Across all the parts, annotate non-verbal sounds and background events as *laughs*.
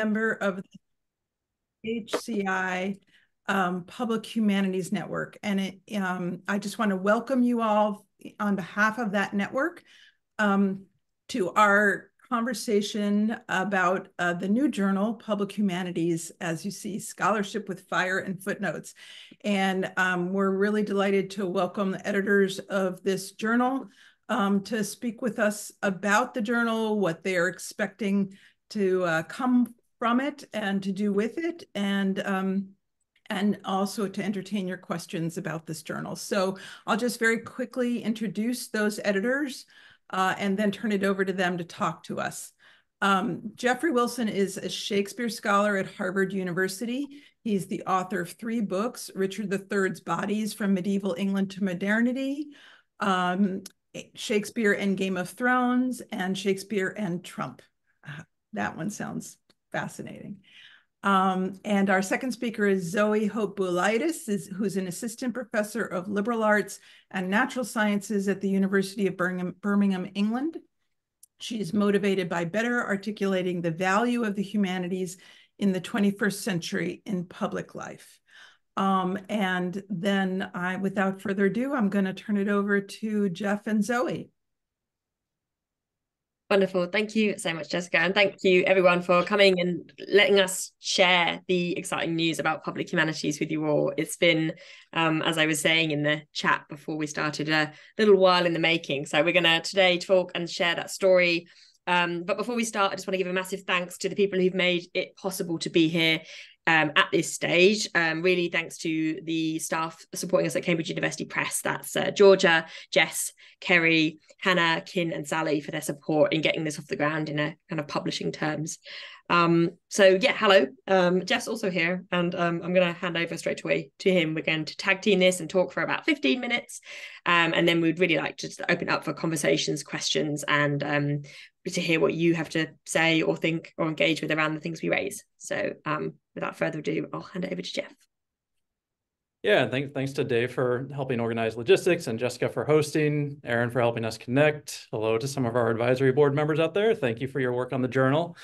member of the HCI um, Public Humanities Network. And it, um, I just want to welcome you all on behalf of that network um, to our conversation about uh, the new journal, Public Humanities, as you see, Scholarship with Fire and Footnotes. And um, we're really delighted to welcome the editors of this journal um, to speak with us about the journal, what they're expecting to uh, come from it and to do with it, and um, and also to entertain your questions about this journal. So I'll just very quickly introduce those editors uh, and then turn it over to them to talk to us. Um, Jeffrey Wilson is a Shakespeare scholar at Harvard University. He's the author of three books, Richard III's Bodies from Medieval England to Modernity, um, Shakespeare and Game of Thrones, and Shakespeare and Trump. Uh, that one sounds fascinating. Um, and our second speaker is Zoe Hope Bulaitis, who's an assistant professor of liberal arts and natural sciences at the University of Birmingham, Birmingham, England. She's motivated by better articulating the value of the humanities in the 21st century in public life. Um, and then I, without further ado, I'm going to turn it over to Jeff and Zoe. Wonderful. Thank you so much, Jessica. And thank you, everyone, for coming and letting us share the exciting news about public humanities with you all. It's been, um, as I was saying in the chat before we started, a little while in the making. So we're going to today talk and share that story. Um, but before we start, I just want to give a massive thanks to the people who've made it possible to be here um, at this stage. Um, really, thanks to the staff supporting us at Cambridge University Press. That's uh, Georgia, Jess, Kerry, Hannah, Kin, and Sally for their support in getting this off the ground in a kind of publishing terms. Um, so yeah, hello. Um, Jeff's also here, and um, I'm going to hand over straight away to him. We're going to tag team this and talk for about 15 minutes, um, and then we'd really like to open up for conversations, questions, and um, to hear what you have to say or think or engage with around the things we raise. So um, without further ado, I'll hand it over to Jeff. Yeah, thanks thanks to Dave for helping organize logistics and Jessica for hosting, Aaron for helping us connect. Hello to some of our advisory board members out there. Thank you for your work on the journal.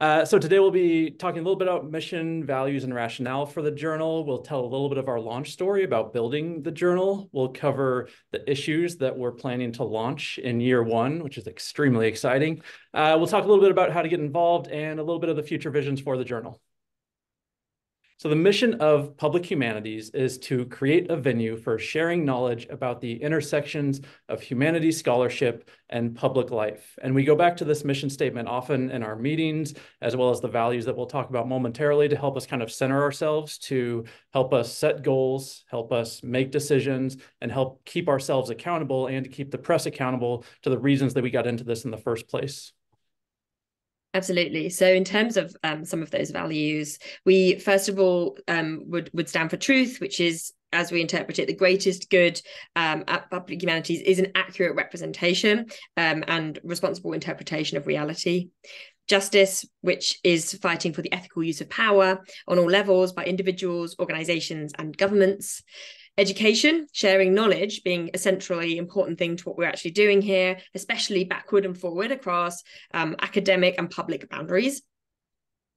Uh, so today we'll be talking a little bit about mission, values, and rationale for the journal. We'll tell a little bit of our launch story about building the journal. We'll cover the issues that we're planning to launch in year one, which is extremely exciting. Uh, we'll talk a little bit about how to get involved and a little bit of the future visions for the journal. So the mission of Public Humanities is to create a venue for sharing knowledge about the intersections of humanities scholarship and public life. And we go back to this mission statement often in our meetings, as well as the values that we'll talk about momentarily to help us kind of center ourselves, to help us set goals, help us make decisions, and help keep ourselves accountable and to keep the press accountable to the reasons that we got into this in the first place. Absolutely. So, in terms of um, some of those values, we first of all um, would would stand for truth, which is, as we interpret it, the greatest good um, at public humanities is an accurate representation um, and responsible interpretation of reality. Justice, which is fighting for the ethical use of power on all levels by individuals, organizations, and governments education, sharing knowledge being a centrally important thing to what we're actually doing here, especially backward and forward across um, academic and public boundaries.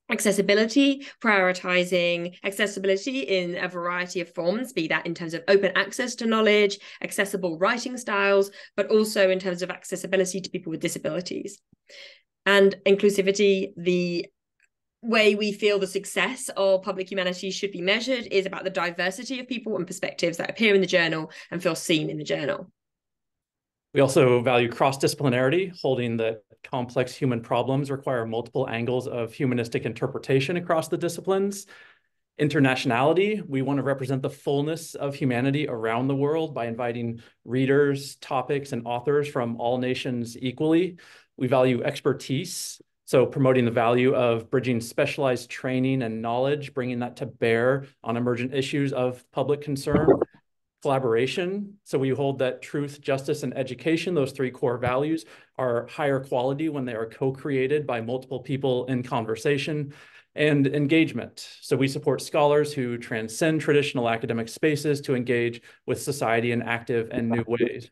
Accessibility, prioritizing accessibility in a variety of forms, be that in terms of open access to knowledge, accessible writing styles, but also in terms of accessibility to people with disabilities. And inclusivity, the way we feel the success of public humanities should be measured is about the diversity of people and perspectives that appear in the journal and feel seen in the journal. We also value cross-disciplinarity, holding that complex human problems require multiple angles of humanistic interpretation across the disciplines. Internationality, we want to represent the fullness of humanity around the world by inviting readers, topics, and authors from all nations equally. We value expertise, so promoting the value of bridging specialized training and knowledge, bringing that to bear on emergent issues of public concern. Collaboration. So we hold that truth, justice, and education, those three core values, are higher quality when they are co-created by multiple people in conversation and engagement. So we support scholars who transcend traditional academic spaces to engage with society in active and new ways.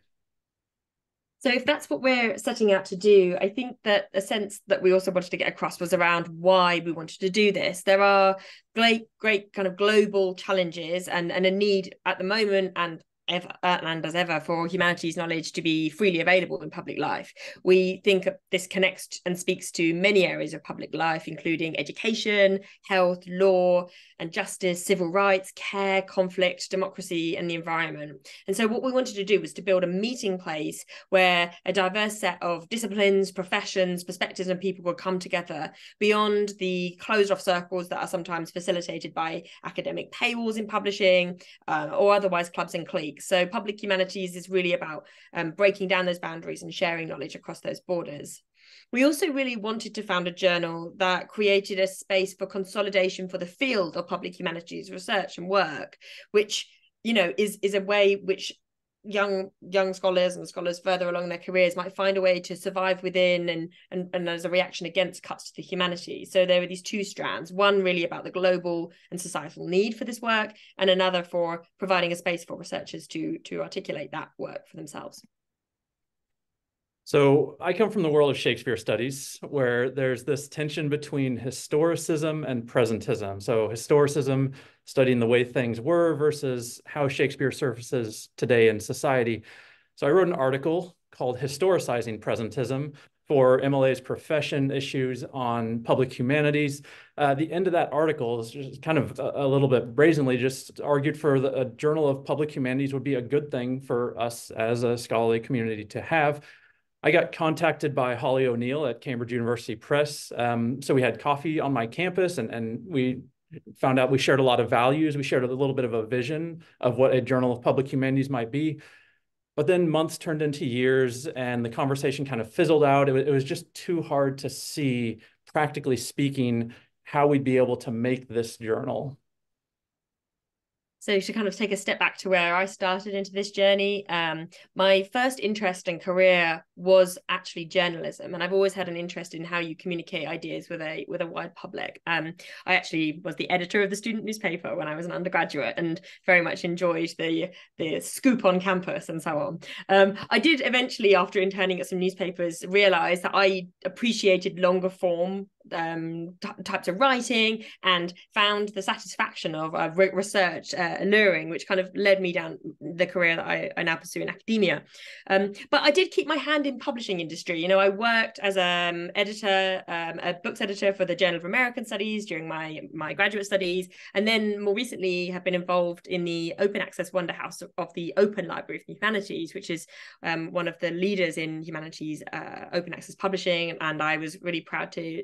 So if that's what we're setting out to do, I think that a sense that we also wanted to get across was around why we wanted to do this. There are great, great kind of global challenges and, and a need at the moment and ever as ever for humanity's knowledge to be freely available in public life. We think this connects and speaks to many areas of public life, including education, health, law, and justice, civil rights, care, conflict, democracy, and the environment. And so, what we wanted to do was to build a meeting place where a diverse set of disciplines, professions, perspectives, and people would come together beyond the closed off circles that are sometimes facilitated by academic paywalls in publishing uh, or otherwise clubs and cliques. So, public humanities is really about um, breaking down those boundaries and sharing knowledge across those borders. We also really wanted to found a journal that created a space for consolidation for the field of public humanities research and work, which you know is is a way which young young scholars and scholars further along their careers might find a way to survive within and and, and as a reaction against cuts to the humanities so there were these two strands one really about the global and societal need for this work and another for providing a space for researchers to to articulate that work for themselves so I come from the world of Shakespeare studies, where there's this tension between historicism and presentism. So historicism, studying the way things were versus how Shakespeare surfaces today in society. So I wrote an article called Historicizing Presentism for MLA's profession issues on public humanities. Uh, the end of that article is just kind of a, a little bit brazenly just argued for the, a journal of public humanities would be a good thing for us as a scholarly community to have. I got contacted by Holly O'Neill at Cambridge University Press. Um, so we had coffee on my campus and, and we found out we shared a lot of values. We shared a little bit of a vision of what a journal of public humanities might be. But then months turned into years and the conversation kind of fizzled out. It, it was just too hard to see, practically speaking, how we'd be able to make this journal. So to kind of take a step back to where I started into this journey, um, my first interest and career was actually journalism, and I've always had an interest in how you communicate ideas with a with a wide public. Um, I actually was the editor of the student newspaper when I was an undergraduate, and very much enjoyed the the scoop on campus and so on. Um, I did eventually, after interning at some newspapers, realize that I appreciated longer form um, t- types of writing and found the satisfaction of uh, research uh, alluring, which kind of led me down the career that I, I now pursue in academia. Um, but I did keep my hand in publishing industry. You know, I worked as an um, editor, um, a books editor for the Journal of American Studies during my my graduate studies, and then more recently have been involved in the open access wonder house of, the Open Library of the Humanities, which is um, one of the leaders in humanities uh, open access publishing. And I was really proud to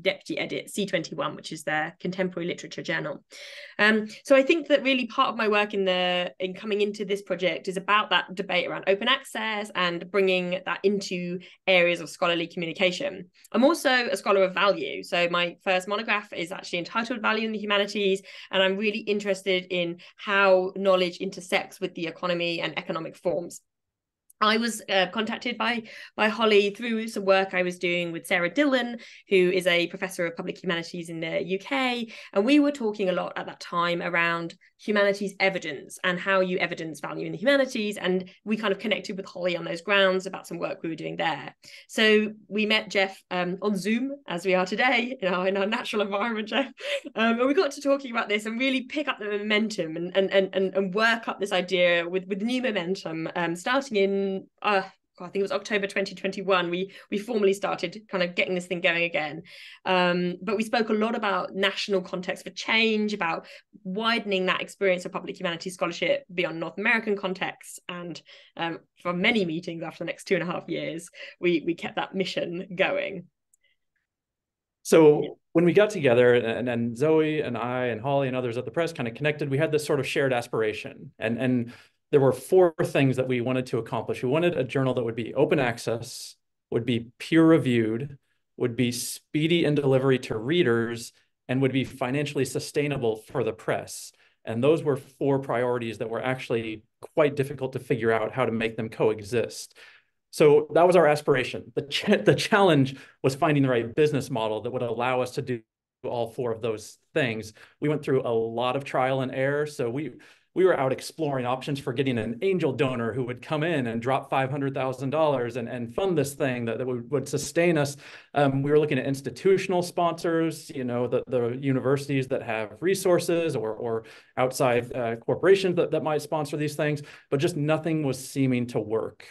deputy edit C21, which is their contemporary literature journal. Um, so I think that really part of my work in the in coming into this project is about that debate around open access and bringing that into areas of scholarly communication. I'm also a scholar of value. So my first monograph is actually entitled Value in the Humanities, and I'm really interested in how knowledge intersects with the economy and economic forms. I was uh, contacted by by Holly through some work I was doing with Sarah Dillon, who is a professor of public humanities in the UK, and we were talking a lot at that time around humanities evidence and how you evidence value in the humanities, and we kind of connected with Holly on those grounds about some work we were doing there. So we met Jeff um, on Zoom, as we are today, *laughs* in our in our natural environment, Jeff, um, and we got to talking about this and really pick up the momentum and and and and work up this idea with with new momentum, um, starting in uh, I think it was October 2021, we we formally started kind of getting this thing going again. Um, but we spoke a lot about national context for change, about widening that experience of public humanities scholarship beyond North American contexts. And um, for many meetings after the next two and a half years, we we kept that mission going. So yeah. when we got together and, and Zoe and I and Holly and others at the press kind of connected, we had this sort of shared aspiration. And and there were four things that we wanted to accomplish. We wanted a journal that would be open access, would be peer reviewed, would be speedy in delivery to readers, and would be financially sustainable for the press. And those were four priorities that were actually quite difficult to figure out how to make them coexist. So that was our aspiration. The, ch the challenge was finding the right business model that would allow us to do all four of those things. We went through a lot of trial and error. So we we were out exploring options for getting an angel donor who would come in and drop $500,000 and, and fund this thing that, that would, would sustain us. Um, we were looking at institutional sponsors, you know, the, the universities that have resources or, or outside uh, corporations that, that might sponsor these things, but just nothing was seeming to work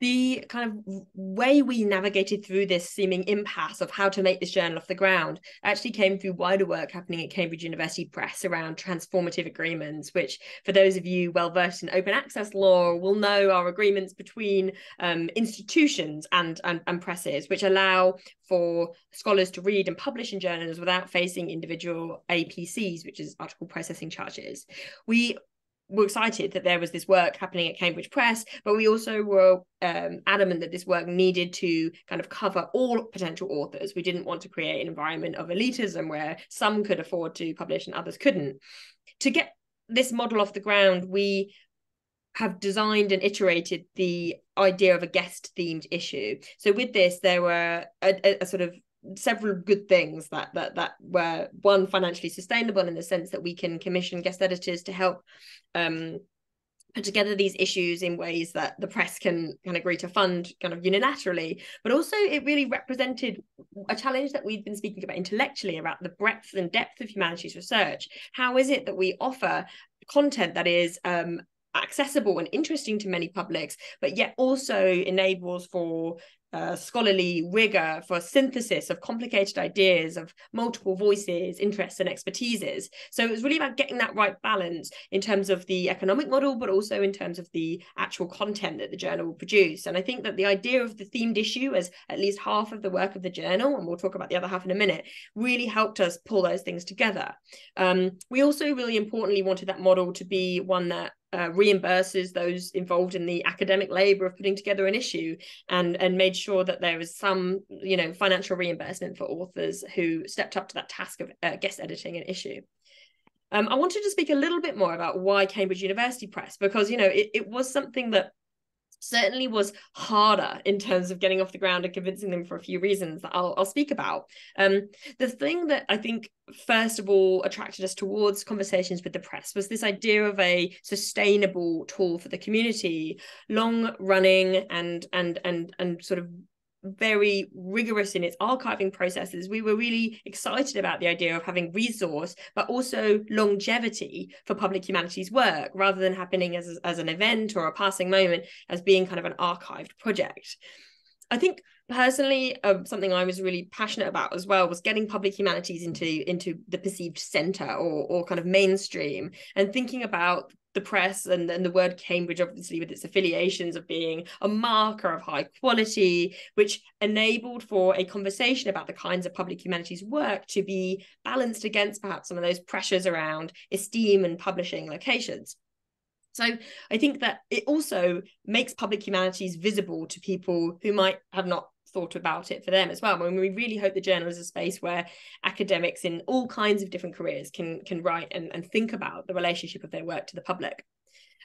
the kind of way we navigated through this seeming impasse of how to make this journal off the ground actually came through wider work happening at Cambridge University Press around transformative agreements, which, for those of you well versed in open access law, will know are agreements between um, institutions and, and, and presses, which allow for scholars to read and publish in journals without facing individual APCs, which is article processing charges. We were excited that there was this work happening at Cambridge Press, but we also were um, adamant that this work needed to kind of cover all potential authors. We didn't want to create an environment of elitism where some could afford to publish and others couldn't. To get this model off the ground, we have designed and iterated the idea of a guest themed issue. So with this, there were a, a, a sort of several good things that that that were one financially sustainable in the sense that we can commission guest editors to help um put together these issues in ways that the press can can agree to fund kind of unilaterally. But also it really represented a challenge that we've been speaking about intellectually about the breadth and depth of humanities research. How is it that we offer content that is um, accessible and interesting to many publics, but yet also enables for uh, scholarly rigor for synthesis of complicated ideas of multiple voices, interests, and expertises. So it was really about getting that right balance in terms of the economic model, but also in terms of the actual content that the journal will produce. And I think that the idea of the themed issue as at least half of the work of the journal, and we'll talk about the other half in a minute, really helped us pull those things together. Um, we also really importantly wanted that model to be one that uh, reimburses those involved in the academic labor of putting together an issue and and made sure that there was some you know financial reimbursement for authors who stepped up to that task of uh, guest editing an issue. Um, I wanted to speak a little bit more about why Cambridge University Press because you know it, it was something that certainly was harder in terms of getting off the ground and convincing them for a few reasons that I'll, I'll speak about. Um, the thing that I think first of all attracted us towards conversations with the press was this idea of a sustainable tool for the community, long running and and and and sort of very rigorous in its archiving processes, we were really excited about the idea of having resource, but also longevity for public humanities work, rather than happening as, as an event or a passing moment, as being kind of an archived project. I think personally um, something i was really passionate about as well was getting public humanities into into the perceived center or or kind of mainstream and thinking about the press and, and the word Cambridge, obviously, with its affiliations of being a marker of high quality, which enabled for a conversation about the kinds of public humanities work to be balanced against perhaps some of those pressures around esteem and publishing locations. So I think that it also makes public humanities visible to people who might have not thought about it for them as well. I mean, we really hope the journal is a space where academics in all kinds of different careers can can write and, and think about the relationship of their work to the public.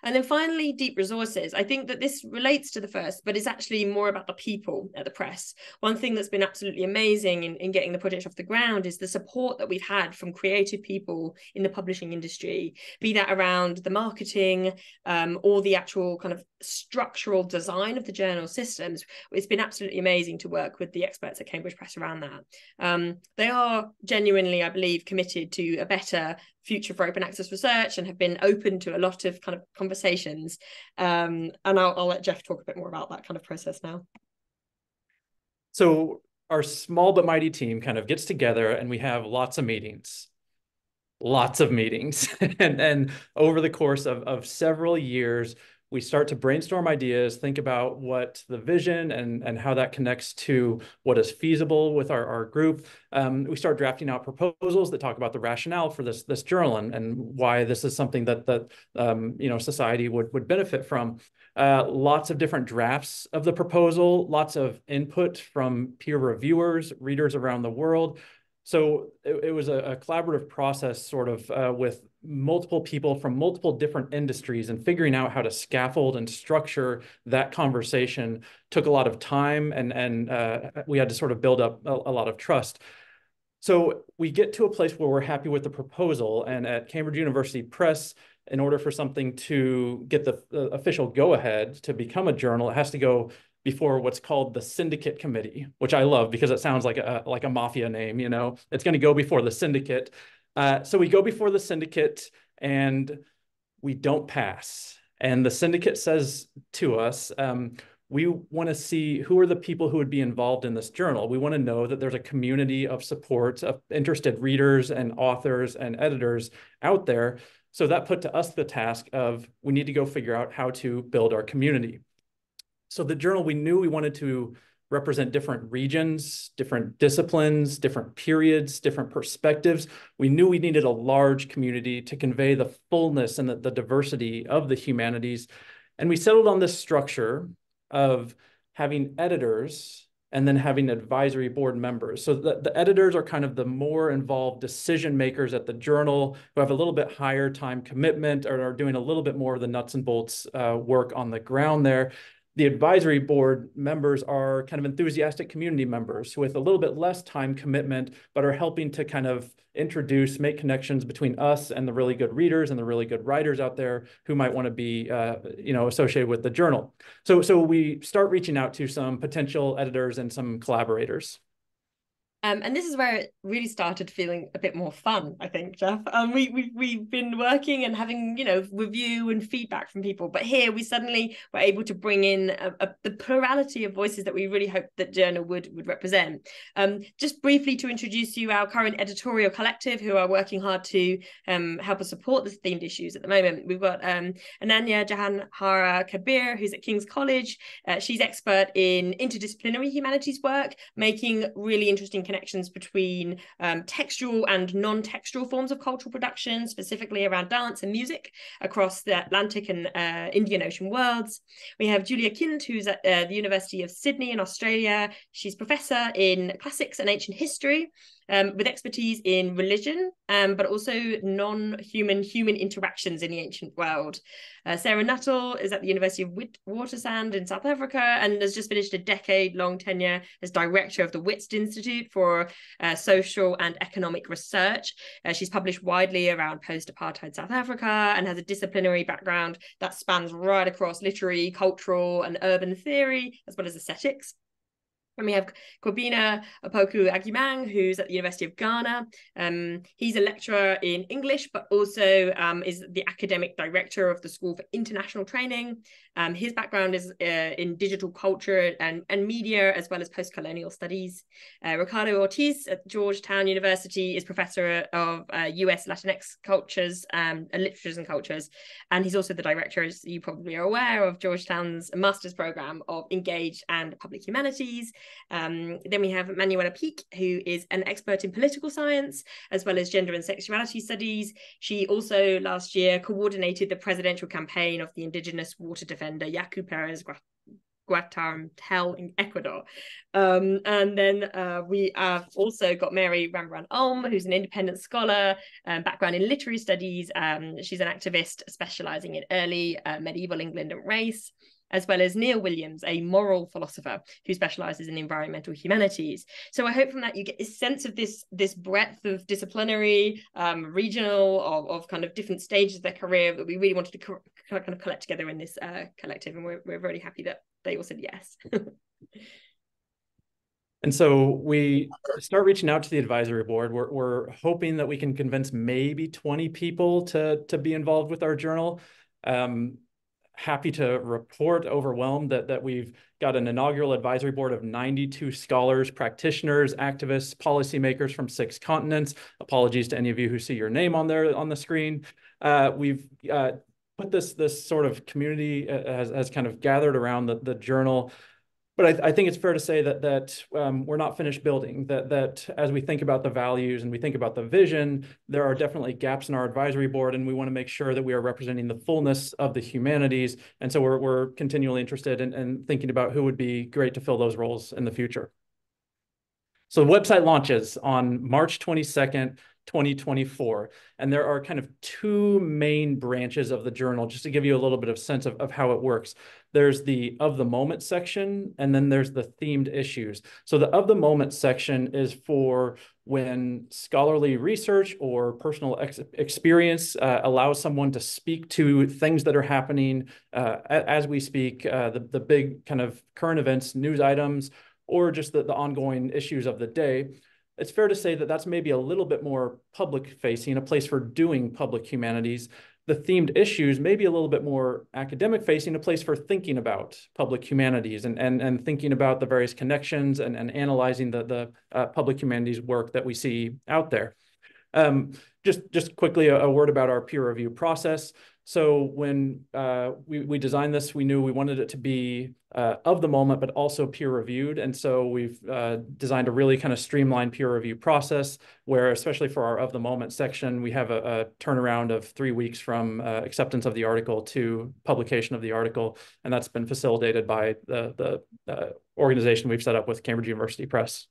And then finally, deep resources. I think that this relates to the first, but it's actually more about the people at the press. One thing that's been absolutely amazing in, in getting the project off the ground is the support that we've had from creative people in the publishing industry, be that around the marketing um, or the actual kind of structural design of the journal systems. It's been absolutely amazing to work with the experts at Cambridge Press around that. Um, they are genuinely, I believe, committed to a better future for open access research and have been open to a lot of kind of conversations. Um, and I'll, I'll let Jeff talk a bit more about that kind of process now. So our small but mighty team kind of gets together and we have lots of meetings lots of meetings *laughs* and and over the course of, of several years we start to brainstorm ideas, think about what the vision and, and how that connects to what is feasible with our, our group. Um, we start drafting out proposals that talk about the rationale for this, this journal and, and why this is something that, that um, you know, society would, would benefit from. Uh, lots of different drafts of the proposal, lots of input from peer reviewers, readers around the world. So it, it was a, a, collaborative process sort of uh, with multiple people from multiple different industries and figuring out how to scaffold and structure that conversation took a lot of time and and uh, we had to sort of build up a, a lot of trust So we get to a place where we're happy with the proposal and at Cambridge University Press, in order for something to get the, the official go-ahead to become a journal, it has to go before what's called the syndicate committee, which I love because it sounds like a like a mafia name. You know, it's going to go before the syndicate. Uh, so we go before the syndicate and we don't pass. And the syndicate says to us, um, we want to see who are the people who would be involved in this journal. We want to know that there's a community of support of interested readers and authors and editors out there. So that put to us the task of we need to go figure out how to build our community. So the journal, we knew we wanted to represent different regions, different disciplines, different periods, different perspectives. We knew we needed a large community to convey the fullness and the, the diversity of the humanities. And we settled on this structure of having editors and then having advisory board members. So the, the editors are kind of the more involved decision makers at the journal who have a little bit higher time commitment or are doing a little bit more of the nuts and bolts uh, work on the ground there the advisory board members are kind of enthusiastic community members with a little bit less time commitment, but are helping to kind of introduce, make connections between us and the really good readers and the really good writers out there who might want to be, uh, you know, associated with the journal. So, so we start reaching out to some potential editors and some collaborators. Um, and this is where it really started feeling a bit more fun, I think, Jeff. Um, we, we, we've been working and having, you know, review and feedback from people. But here we suddenly were able to bring in a, a, the plurality of voices that we really hoped that Journal would, would represent. Um, just briefly to introduce you, our current editorial collective who are working hard to um, help us support the themed issues at the moment. We've got um, Ananya Jahanara Kabir, who's at King's College. Uh, she's expert in interdisciplinary humanities work, making really interesting connections connections between um, textual and non-textual forms of cultural production, specifically around dance and music across the Atlantic and uh, Indian Ocean worlds. We have Julia Kindt, who's at uh, the University of Sydney in Australia. She's professor in classics and ancient history um, with expertise in religion, um, but also non-human human interactions in the ancient world. Uh, Sarah Nuttall is at the University of Witwatersrand in South Africa and has just finished a decade-long tenure as director of the Wits Institute for uh, Social and Economic Research. Uh, she's published widely around post-apartheid South Africa and has a disciplinary background that spans right across literary, cultural, and urban theory, as well as aesthetics. And we have Kwabena Opoku Agyemang, who's at the University of Ghana. Um, he's a lecturer in English, but also um, is the academic director of the School for International Training. Um, his background is uh, in digital culture and, and media, as well as post-colonial studies. Uh, Ricardo Ortiz at Georgetown University is professor of uh, US Latinx cultures, um, literatures and cultures. And he's also the director, as you probably are aware, of Georgetown's master's program of Engaged and Public Humanities. Um, then we have Manuela Picq, who is an expert in political science, as well as gender and sexuality studies. She also last year coordinated the presidential campaign of the Indigenous Water defender Yaku Perez Guartambel in Ecuador. Um, and then uh, we have also got Mary Rambaran Olm, who's an independent scholar, um, background in literary studies. Um, she's an activist specializing in early uh, medieval England and race as well as Neil Williams, a moral philosopher who specializes in environmental humanities. So I hope from that you get a sense of this this breadth of disciplinary, um, regional, of, of kind of different stages of their career that we really wanted to co- kind of collect together in this uh, collective, and we're we're really happy that they all said yes. *laughs* And so we start reaching out to the advisory board. We're, we're hoping that we can convince maybe 20 people to, to be involved with our journal. Um, happy to report overwhelmed that, that we've got an inaugural advisory board of 92 scholars, practitioners, activists, policymakers from six continents. Apologies to any of you who see your name on there on the screen. Uh, we've uh, put this, this sort of community uh, has, has kind of gathered around the, the journal but I, I, think it's fair to say that that um, we're not finished building. That that as we think about the values and we think about the vision, there are definitely gaps in our advisory board, and we want to make sure that we are representing the fullness of the humanities. And so we're we're continually interested in, in thinking about who would be great to fill those roles in the future. So the website launches on March 22nd, 2024. And there are kind of two main branches of the journal, just to give you a little bit of sense of, of how it works. There's the of the moment section, and then there's the themed issues. So the of the moment section is for when scholarly research or personal ex experience uh, allows someone to speak to things that are happening uh, as we speak, uh, the, the big kind of current events, news items, or just the, the ongoing issues of the day, it's fair to say that that's maybe a little bit more public facing, a place for doing public humanities. The themed issues may be a little bit more academic facing, a place for thinking about public humanities and, and, and thinking about the various connections and, and analyzing the, the uh, public humanities work that we see out there. Um, just, just quickly a, a word about our peer review process. So when uh, we, we designed this, we knew we wanted it to be uh, of the moment, but also peer reviewed. And so we've uh, designed a really kind of streamlined peer review process where, especially for our of the moment section, we have a, a turnaround of three weeks from uh, acceptance of the article to publication of the article. And that's been facilitated by the, the uh, organization we've set up with Cambridge University Press.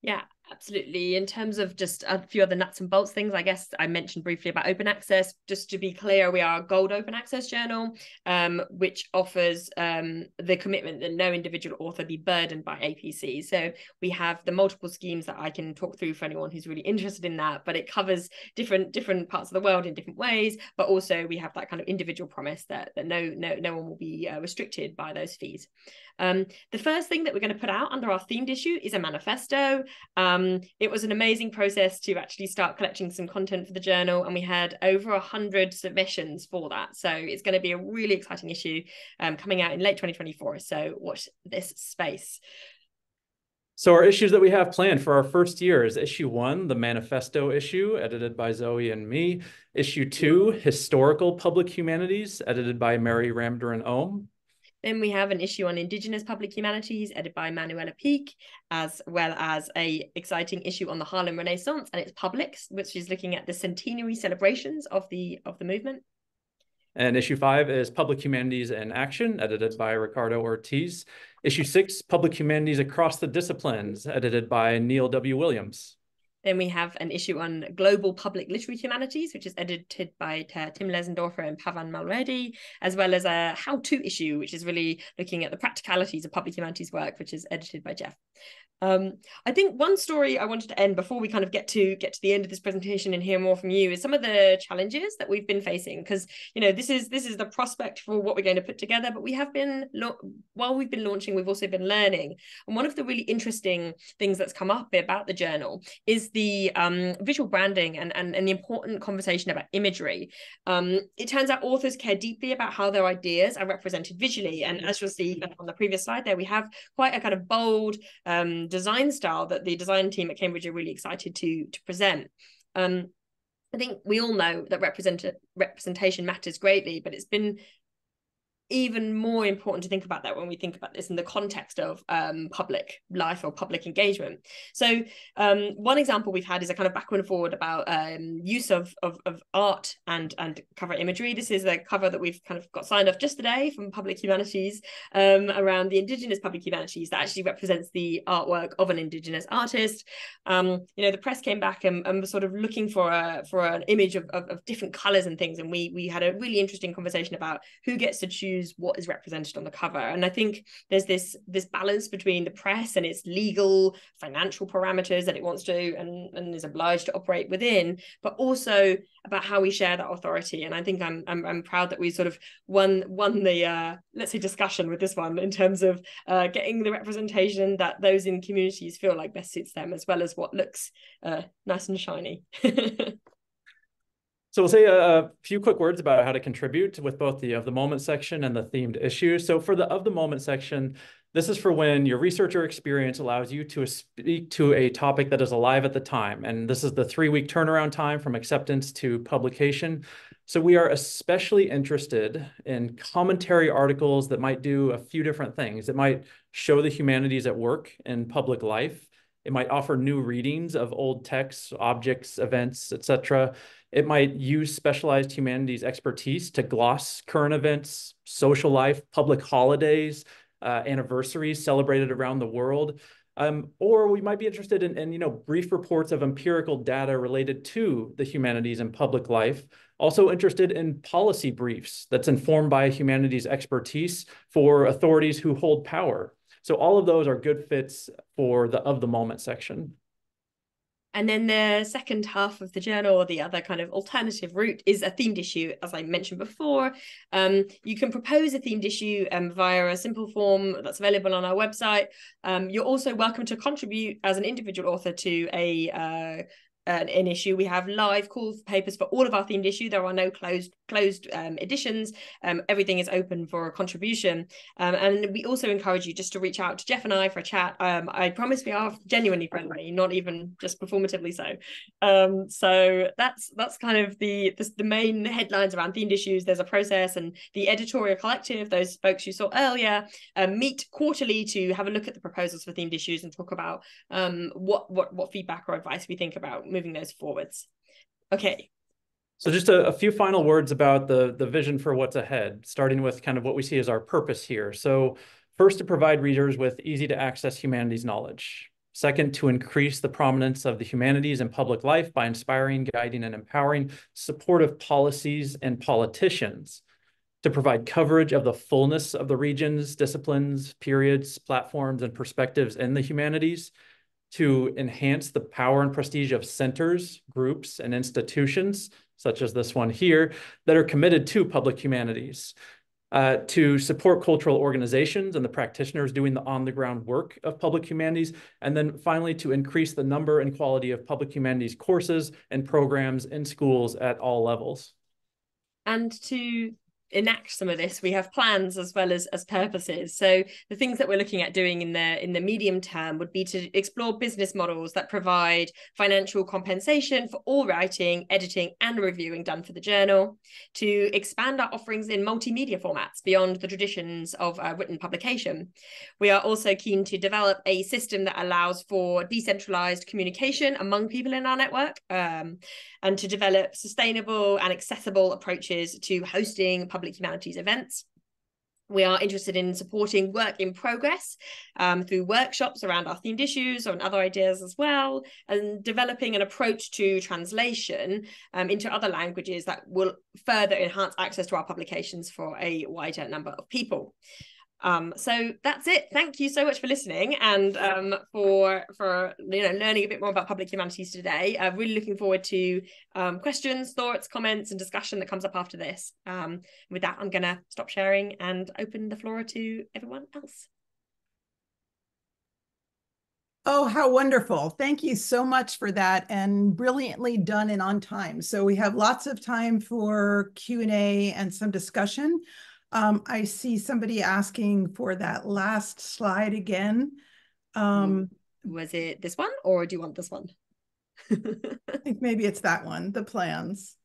Yeah, Absolutely. In terms of just a few other nuts and bolts things, I guess I mentioned briefly about open access. Just to be clear, we are a gold open access journal, um, which offers um, the commitment that no individual author be burdened by APC. So we have the multiple schemes that I can talk through for anyone who's really interested in that, but it covers different different parts of the world in different ways. But also we have that kind of individual promise that that no no no one will be uh, restricted by those fees. Um, the first thing that we're going to put out under our themed issue is a manifesto. Um, it was an amazing process to actually start collecting some content for the journal, and we had over a hundred submissions for that. So it's going to be a really exciting issue um, coming out in late 2024. So watch this space. So our issues that we have planned for our first year is issue one, the manifesto issue, edited by Zoe and me. Issue two, historical public humanities, edited by Mary Rambaran Olm. Then we have an issue on Indigenous public humanities, edited by Manuela Picq, as well as a exciting issue on the Harlem Renaissance and its publics, which is looking at the centenary celebrations of the of the movement. And issue five is Public Humanities in Action, edited by Ricardo Ortiz. Issue six, Public Humanities Across the Disciplines, edited by Neil W. Williams. Then we have an issue on global public literary humanities, which is edited by Tim Lanzendörfer and Pavan Malreddy, as well as a how-to issue, which is really looking at the practicalities of public humanities work, which is edited by Jeff. Um, I think one story I wanted to end before we kind of get to get to the end of this presentation and hear more from you is some of the challenges that we've been facing because you know this is this is the prospect for what we're going to put together, but we have been while we've been launching, we've also been learning. And one of the really interesting things that's come up about the journal is the um, visual branding and, and and the important conversation about imagery. Um, it turns out authors care deeply about how their ideas are represented visually, and as you'll see on the previous slide, there we have quite a kind of bold um, design style that the design team at Cambridge are really excited to to present. Um, I think we all know that represent representation matters greatly, but it's been even more important to think about that when we think about this in the context of um, public life or public engagement. So um, one example we've had is a kind of backward and forward about um, use of, of, of art and and cover imagery. This is a cover that we've kind of got signed off just today from Public Humanities um, around the Indigenous Public Humanities that actually represents the artwork of an Indigenous artist. Um, you know, the press came back and, and was sort of looking for a for an image of, of, of different colors and things, and we we had a really interesting conversation about who gets to choose choose what is represented on the cover. And i think there's this this balance between the press and its legal financial parameters that it wants to and, and is obliged to operate within but also about how we share that authority. And i think i'm i'm, I'm proud that we sort of won won the uh, let's say discussion with this one in terms of uh, getting the representation that those in communities feel like best suits them as well as what looks uh, nice and shiny *laughs* So we'll say a, a, few quick words about how to contribute with both the of the moment section and the themed issue. So for the of the moment section, this is for when your researcher experience allows you to speak to a topic that is alive at the time. And this is the three week turnaround time from acceptance to publication. So we are especially interested in commentary articles that might do a few different things. It might show the humanities at work in public life. It might offer new readings of old texts, objects, events, etc. It might use specialized humanities expertise to gloss current events, social life, public holidays, uh, anniversaries celebrated around the world. Um, or we might be interested in, in, you know, brief reports of empirical data related to the humanities and public life. Also interested in policy briefs that's informed by humanities expertise for authorities who hold power. So all of those are good fits for the of the moment section. And then the second half of the journal, or the other kind of alternative route, is a themed issue, as I mentioned before. Um, you can propose a themed issue um, via a simple form that's available on our website. Um, you're also welcome to contribute as an individual author to a uh, an, an, issue. We have live calls for papers for all of our themed issue. There are no closed closed um, editions. Um, everything is open for a contribution. Um, and we also encourage you just to reach out to Jeff and I for a chat. Um, I promise we are genuinely friendly, not even just performatively so. Um, so that's that's kind of the, the, the main headlines around themed issues. There's a process, and the editorial collective, those folks you saw earlier, um, meet quarterly to have a look at the proposals for themed issues and talk about what what what feedback or advice we think about moving those forwards. Okay. So just a, a, few final words about the, the vision for what's ahead, starting with kind of what we see as our purpose here. So first, to provide readers with easy to access humanities knowledge. Second, to increase the prominence of the humanities in public life by inspiring, guiding, and empowering supportive policies and politicians. To provide coverage of the fullness of the regions, disciplines, periods, platforms, and perspectives in the humanities to enhance the power and prestige of centers, groups, and institutions, such as this one here, that are committed to public humanities, uh, to support cultural organizations and the practitioners doing the on-the-ground work of public humanities, and then finally to increase the number and quality of public humanities courses and programs in schools at all levels. And to enact some of this we have plans as well as as purposes. So the things that we're looking at doing in the in the medium term would be to explore business models that provide financial compensation for all writing editing and reviewing done for the journal to expand our offerings in multimedia formats beyond the traditions of uh, written publication. We are also keen to develop a system that allows for decentralized communication among people in our network um, and to develop sustainable and accessible approaches to hosting public humanities events. We are interested in supporting work in progress um, through workshops around our themed issues and other ideas as well, and developing an approach to translation um, into other languages that will further enhance access to our publications for a wider number of people. Um, so that's it. Thank you so much for listening and um, for for you know learning a bit more about public humanities today. I'm really looking forward to um, questions, thoughts, comments, and discussion that comes up after this. Um, with that, I'm gonna stop sharing and open the floor to everyone else. Oh, how wonderful. Thank you so much for that and brilliantly done and on time. So we have lots of time for Q&A and some discussion. Um, I see somebody asking for that last slide again. Um, Was it this one or do you want this one? I think maybe it's that one, the plans.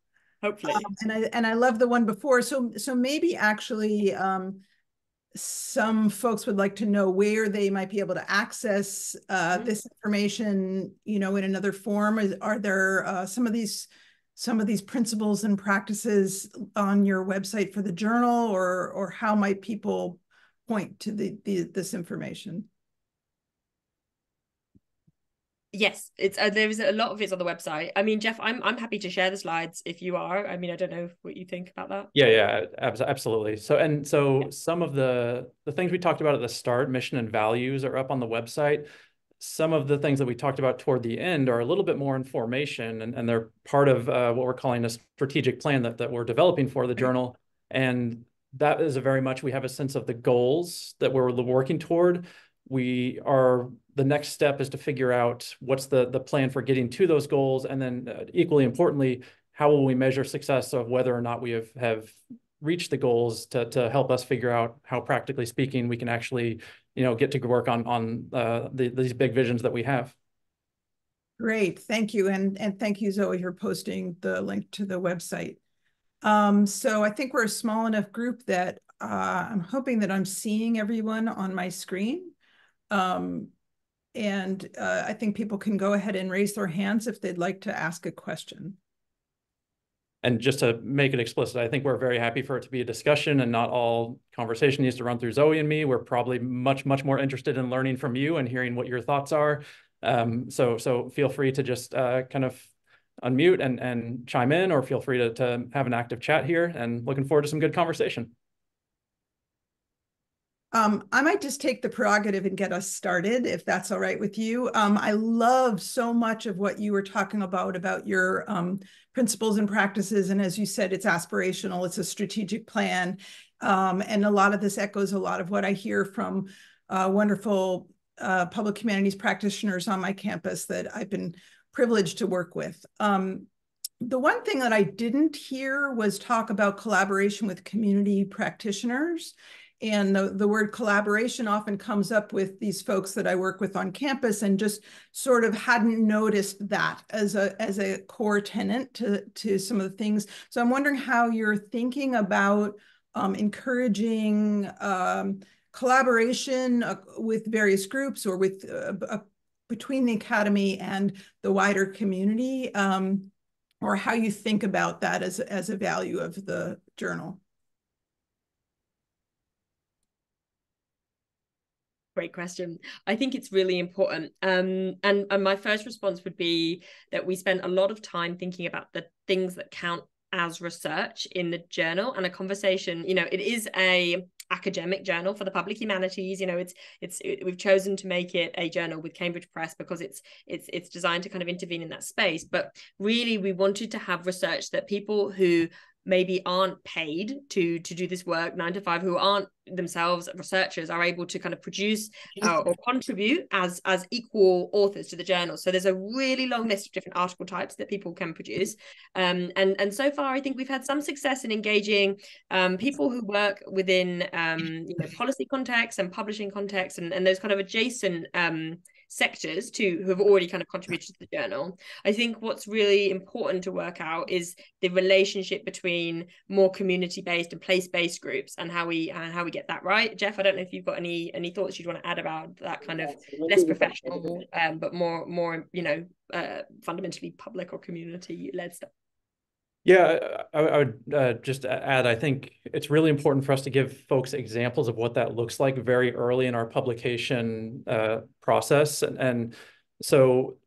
Hopefully. Um, and I and I love the one before. So so maybe actually um, some folks would like to know where they might be able to access uh, mm -hmm. this information, you know, in another form. Is, are there uh, some of these some of these principles and practices on your website for the journal or or how might people point to the, the this information? Yes it's uh, there's a lot of it's on the website. I mean jeff i'm i'm happy to share the slides if you are. I mean i don't know what you think about that. Yeah yeah absolutely. So and so yeah. some of the the things we talked about at the start mission and values are up on the website some of the things that we talked about toward the end are a little bit more information and, and they're part of uh, what we're calling a strategic plan that, that we're developing for the journal. And that is a very much, we have a sense of the goals that we're working toward. We are, the next step is to figure out what's the, the plan for getting to those goals. And then uh, equally importantly, how will we measure success of whether or not we have, have reached the goals to, to help us figure out how practically speaking we can actually you know, get to work on on uh, the, these big visions that we have. Great, thank you, and and thank you, Zoe, for posting the link to the website. Um, so I think we're a small enough group that uh, I'm hoping that I'm seeing everyone on my screen. Um, and uh, I think people can go ahead and raise their hands if they'd like to ask a question and just to make it explicit, I think we're very happy for it to be a discussion and not all conversation needs to run through Zoe and me. We're probably much, much more interested in learning from you and hearing what your thoughts are. Um, so, so feel free to just uh, kind of unmute and, and chime in, or feel free to, to have an active chat here and looking forward to some good conversation. Um, I might just take the prerogative and get us started, if that's all right with you. Um, I love so much of what you were talking about, about your um, principles and practices. And as you said, it's aspirational, it's a strategic plan. Um, and a lot of this echoes a lot of what I hear from uh, wonderful uh, public humanities practitioners on my campus that I've been privileged to work with. Um, the one thing that I didn't hear was talk about collaboration with community practitioners. And the, the word collaboration often comes up with these folks that I work with on campus and just sort of hadn't noticed that as a, as a core tenant to, to some of the things. So I'm wondering how you're thinking about um, encouraging um, collaboration uh, with various groups or with uh, uh, between the academy and the wider community um, or how you think about that as, as a value of the journal. Great question. I think it's really important. Um, and, and my first response would be that we spent a lot of time thinking about the things that count as research in the journal and a conversation. You know, it is a academic journal for the public humanities you know it's it's it, we've chosen to make it a journal with cambridge press because it's it's it's designed to kind of intervene in that space but really we wanted to have research that people who maybe aren't paid to to do this work nine to five who aren't themselves researchers are able to kind of produce uh, or contribute as as equal authors to the journal. So there's a really long list of different article types that people can produce. Um, and and so far i think we've had some success in engaging um, people who work within um, you know policy context and publishing context and, and those kind of adjacent um, sectors to who have already kind of contributed to the journal. I think what's really important to work out is the relationship between more community-based and place-based groups and how we and how we get that right. Jeff, I don't know if you've got any any thoughts you'd want to add about that kind of less professional um, but more more you know uh, fundamentally public or community led stuff. Yeah, I, I would uh, just add, I think it's really important for us to give folks examples of what that looks like very early in our publication uh, process. And, and so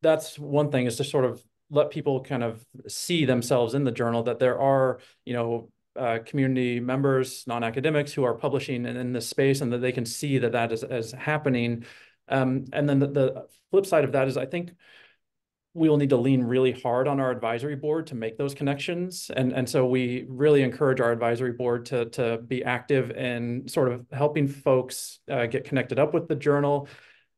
that's one thing is to sort of let people kind of see themselves in the journal that there are, you know, uh, community members, non-academics who are publishing in, in, this space and that they can see that that is, is happening. Um, and then the, the flip side of that is I think we will need to lean really hard on our advisory board to make those connections. And, and so we really encourage our advisory board to, to be active in sort of helping folks uh, get connected up with the journal.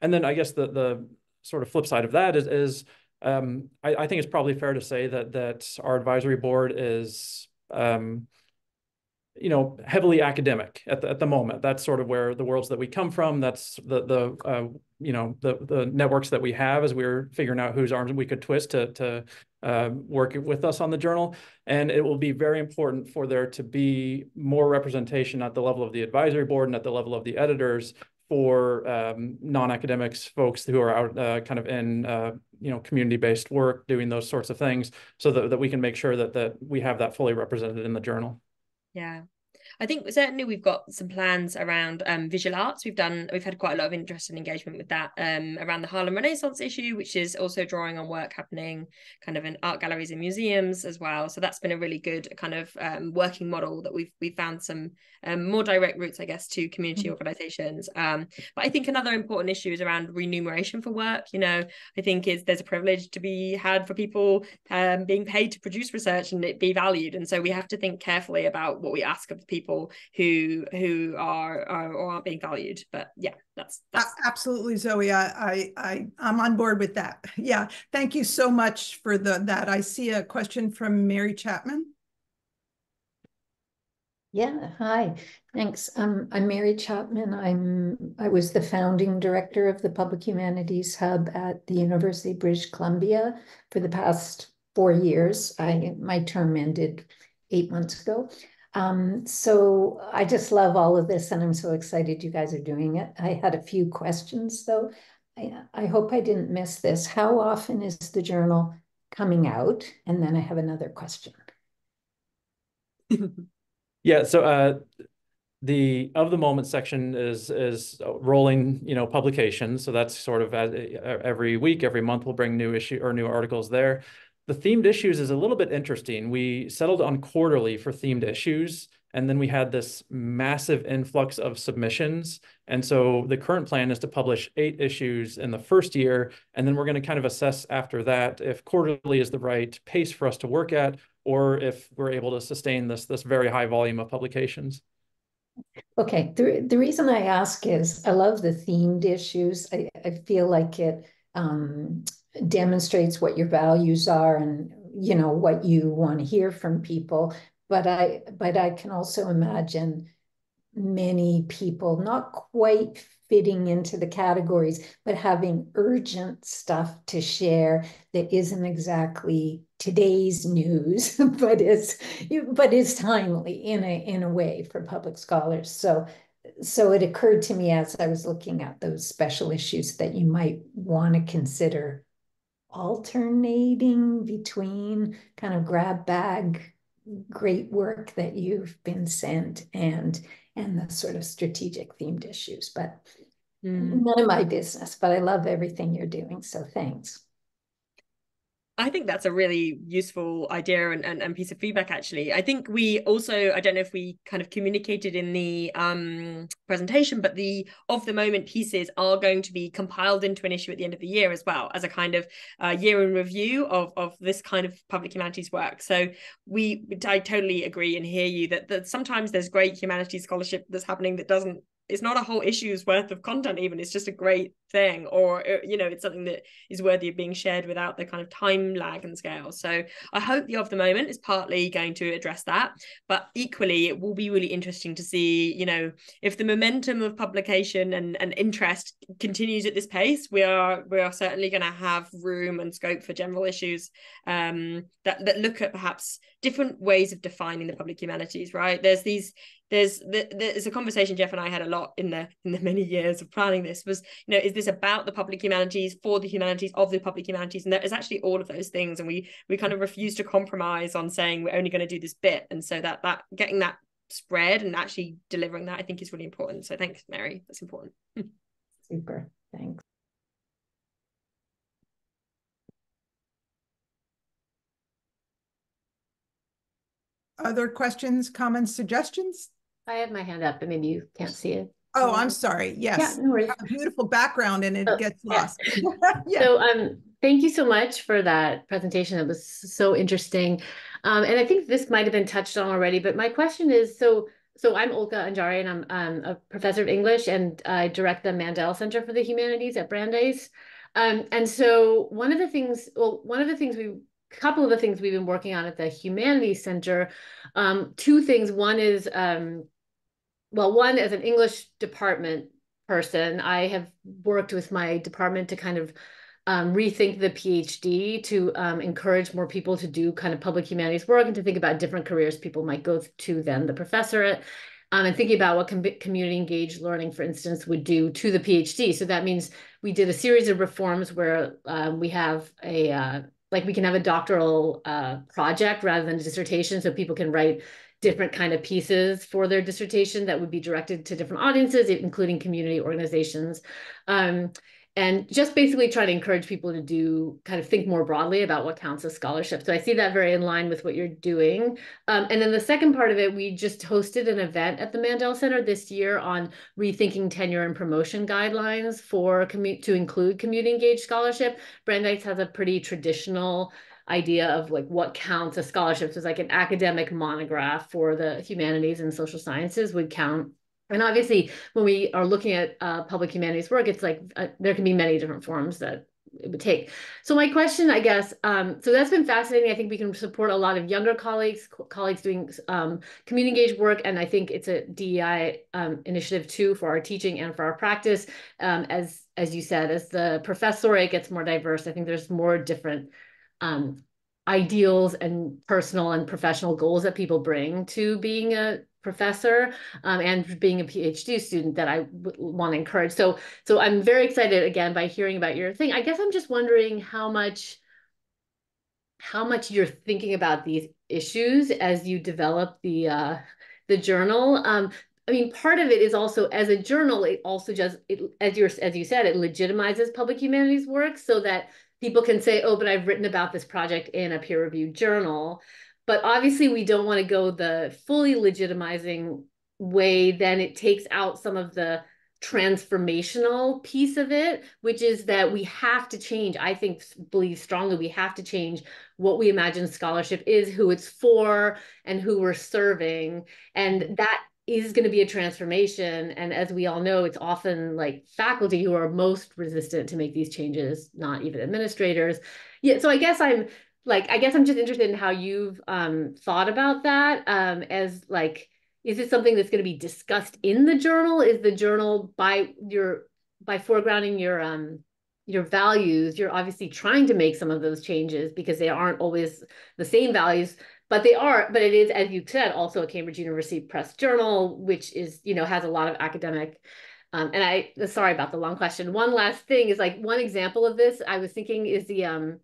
And then I guess the, the sort of flip side of that is, is um, I, I think it's probably fair to say that, that our advisory board is um, you know, heavily academic at the, at the moment. That's sort of where the worlds that we come from. That's the the uh, you know the the networks that we have as we are figuring out whose arms we could twist to to uh, work with us on the journal. And it will be very important for there to be more representation at the level of the advisory board and at the level of the editors for um, non-academics folks who are out uh, kind of in uh, you know community-based work doing those sorts of things so that, that we can make sure that that we have that fully represented in the journal yeah. I think certainly we've got some plans around um, visual arts. We've done we've had quite a lot of interest and engagement with that um, around the Harlem Renaissance issue, which is also drawing on work happening kind of in art galleries and museums as well. So that's been a really good kind of um, working model that we've we found some um, more direct routes, I guess, to community mm-hmm. organisations. Um, but I think another important issue is around remuneration for work. You know, I think is there's a privilege to be had for people um, being paid to produce research and it be valued, and so we have to think carefully about what we ask of people who who are, are or aren't being valued. But yeah, that's, that's... absolutely Zoe. I, I I I'm on board with that. *laughs* Yeah, thank you so much for the that. I see a question from Mary Chapman. Yeah, hi. Thanks. Um, I'm Mary Chapman. I'm I was the founding director of the Public Humanities Hub at the University of British Columbia for the past four years. I my term ended eight months ago. Um, so I just love all of this and I'm so excited you guys are doing it. I had a few questions though. I, I hope I didn't miss this. How often is the journal coming out? And then I have another question. *laughs* Yeah, so uh, the of the moment section is is rolling, you know, publications. So that's sort of as, every week, every month, we'll bring new issue or new articles there. The themed issues is a little bit interesting. We settled on quarterly for themed issues, And then we had this massive influx of submissions. And so the current plan is to publish eight issues in the first year. And then we're going to kind of assess after that if quarterly is the right pace for us to work at, or if we're able to sustain this, this very high volume of publications. Okay, the, the reason I ask is I love the themed issues. I, I feel like it um, demonstrates what your values are and you know what you want to hear from people but I but I can also imagine many people not quite fitting into the categories, but having urgent stuff to share that isn't exactly today's news, *laughs* but is but is timely in a in a way for public scholars. So so it occurred to me as I was looking at those special issues that you might want to consider alternating between kind of grab bag great work that you've been sent and and the sort of strategic themed issues but mm. none of my business but i love everything you're doing so thanks I think that's a really useful idea and, and, and, piece of feedback, actually. I think we also, I don't know if we kind of communicated in the um, presentation, but the of the moment pieces are going to be compiled into an issue at the end of the year as well as a kind of uh, year in review of, of this kind of public humanities work. So we, I totally agree and hear you that, that sometimes there's great humanities scholarship that's happening that doesn't it's not a whole issue's worth of content even it's just a great thing or uh, you know it's something that is worthy of being shared without the kind of time lag and scale. So i hope the of the moment is partly going to address that but equally it will be really interesting to see you know if the momentum of publication and, and interest continues at this pace we are we are certainly going to have room and scope for general issues um, that that look at perhaps different ways of defining the public humanities right? There's these there's there's a conversation Jeff and I had a lot in the in the many years of planning this was you know is this about the public humanities for the humanities of the public humanities and there is actually all of those things and we we kind of refuse to compromise on saying we're only going to do this bit and so that that getting that spread and actually delivering that I think is really important. So thanks Mary. That's important. *laughs* Super. Thanks. Other questions, comments, suggestions? I have my hand up, but maybe you can't see it. Oh, I'm sorry. Yes. Yeah, no worries. a beautiful background and it oh, gets lost. *laughs* yeah. So um thank you so much for that presentation. It was so interesting. Um, and I think this might have been touched on already, but my question is so so I'm Ulka Anjaria and I'm um, a professor of English and I direct the Mandel Center for the Humanities at Brandeis. Um, and so one of the things, well, one of the things we a couple of the things we've been working on at the Humanities Center. Um, two things. One is, um, well, one as an English department person, I have worked with my department to kind of um, rethink the PhD to um, encourage more people to do kind of public humanities work and to think about different careers people might go to than the professorate. Um, and thinking about what com community engaged learning, for instance, would do to the PhD. So that means we did a series of reforms where um, we have a uh, like we can have a doctoral uh, project rather than a dissertation so people can write different kind of pieces for their dissertation that would be directed to different audiences including community organizations um, and just basically try to encourage people to do kind of think more broadly about what counts as scholarship. So I see that very in line with what you're doing. Um, and then the second part of it, we just hosted an event at the Mandel Center this year on rethinking tenure and promotion guidelines for to include community engaged scholarship. Brandeis has a pretty traditional idea of like what counts as scholarships. It's like an academic monograph for the humanities and social sciences would count and obviously, when we are looking at uh, public humanities work, it's like uh, there can be many different forms that it would take. So my question, I guess, um, so that's been fascinating. I think we can support a lot of younger colleagues, co colleagues doing um, community engaged work, and I think it's a DEI um, initiative too for our teaching and for our practice. Um, as as you said, as the professorate gets more diverse, I think there's more different um, ideals and personal and professional goals that people bring to being a professor um, and being a PhD student that I want to encourage. So, so I'm very excited again by hearing about your thing. I guess I'm just wondering how much, how much you're thinking about these issues as you develop the uh, the journal. Um, I mean, part of it is also as a journal, it also just it, as you as you said, it legitimizes public humanities work so that people can say, oh, but I've written about this project in a peer reviewed journal. but obviously we don't want to go the fully legitimizing way then it takes out some of the transformational piece of it which is that we have to change i think believe strongly we have to change what we imagine scholarship is who it's for and who we're serving and that is going to be a transformation. And as we all know it's often like faculty who are most resistant to make these changes not even administrators. Yeah so i guess i'm like i guess i'm just interested in how you've um, thought about that um, as like is it something that's going to be discussed in the journal? Is the journal by your by foregrounding your um your values you're obviously trying to make some of those changes because they aren't always the same values but they are but it is as you said also a cambridge university press journal which is you know has a lot of academic um, and i sorry about the long question one last thing is like one example of this i was thinking is the um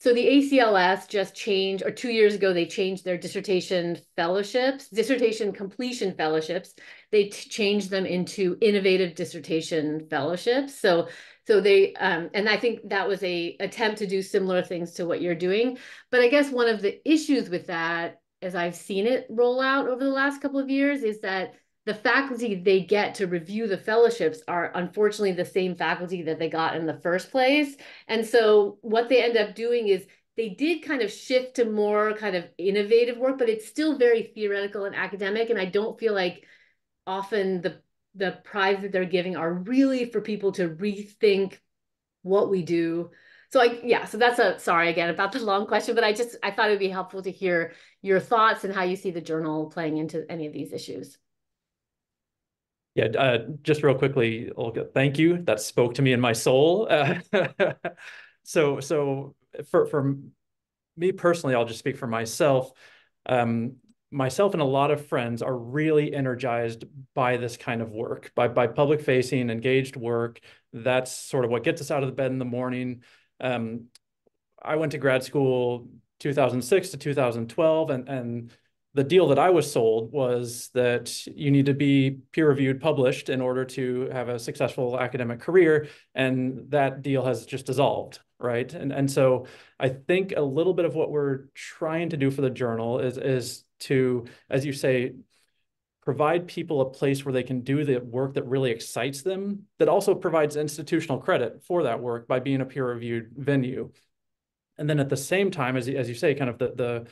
so the ACLS just changed, or two years ago, they changed their dissertation fellowships, dissertation completion fellowships. They changed them into innovative dissertation fellowships. So, so they, um, and I think that was a attempt to do similar things to what you're doing. But I guess one of the issues with that, as I've seen it roll out over the last couple of years, is that the faculty they get to review the fellowships are unfortunately the same faculty that they got in the first place. And so what they end up doing is they did kind of shift to more kind of innovative work, but it's still very theoretical and academic. And I don't feel like often the the prize that they're giving are really for people to rethink what we do. So I yeah, so that's a sorry again about the long question, but I just I thought it would be helpful to hear your thoughts and how you see the journal playing into any of these issues. Yeah, uh, just real quickly, Ulka, thank you. That spoke to me in my soul. Uh, *laughs* so, so for for me personally, I'll just speak for myself. Um, myself and a lot of friends are really energized by this kind of work, by by public facing, engaged work. That's sort of what gets us out of the bed in the morning. Um, I went to grad school 2006 to 2012, and and the deal that I was sold was that you need to be peer reviewed, published in order to have a successful academic career. And that deal has just dissolved, right? And, and so I think a little bit of what we're trying to do for the journal is, is to, as you say, provide people a place where they can do the work that really excites them, that also provides institutional credit for that work by being a peer reviewed venue. And then at the same time, as, as you say, kind of the, the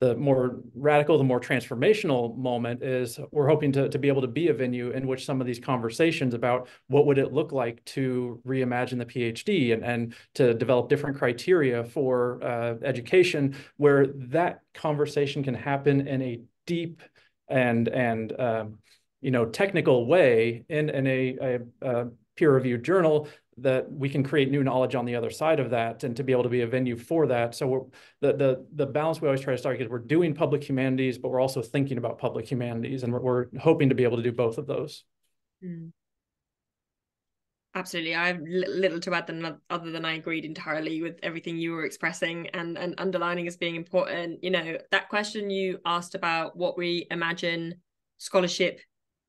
the more radical, the more transformational moment is we're hoping to, to be able to be a venue in which some of these conversations about what would it look like to reimagine the PhD and, and to develop different criteria for uh, education, where that conversation can happen in a deep and and um, you know technical way in in a, a, a peer-reviewed journal that we can create new knowledge on the other side of that and to be able to be a venue for that. So the, the, the balance we always try to strike is we're doing public humanities, but we're also thinking about public humanities and we're, we're hoping to be able to do both of those. Mm. Absolutely. I have little to add than other than I agreed entirely with everything you were expressing and, and underlining as being important. You know, that question you asked about what we imagine scholarship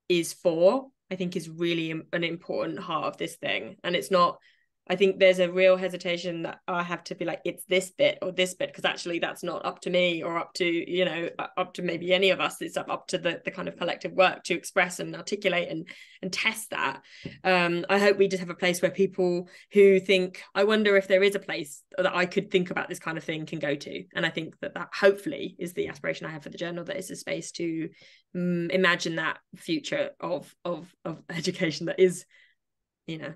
is for I think is really an important heart of this thing. And it's not I think there's a real hesitation that I have to be like, it's this bit or this bit, because actually that's not up to me or up to, you know, up to maybe any of us. It's up, up to the, the kind of collective work to express and articulate and and test that. Um, I hope we just have a place where people who think, I wonder if there is a place that I could think about this kind of thing can go to. And I think that that hopefully is the aspiration I have for the journal, that it's a space to um, imagine that future of of of *laughs* education that is, you know,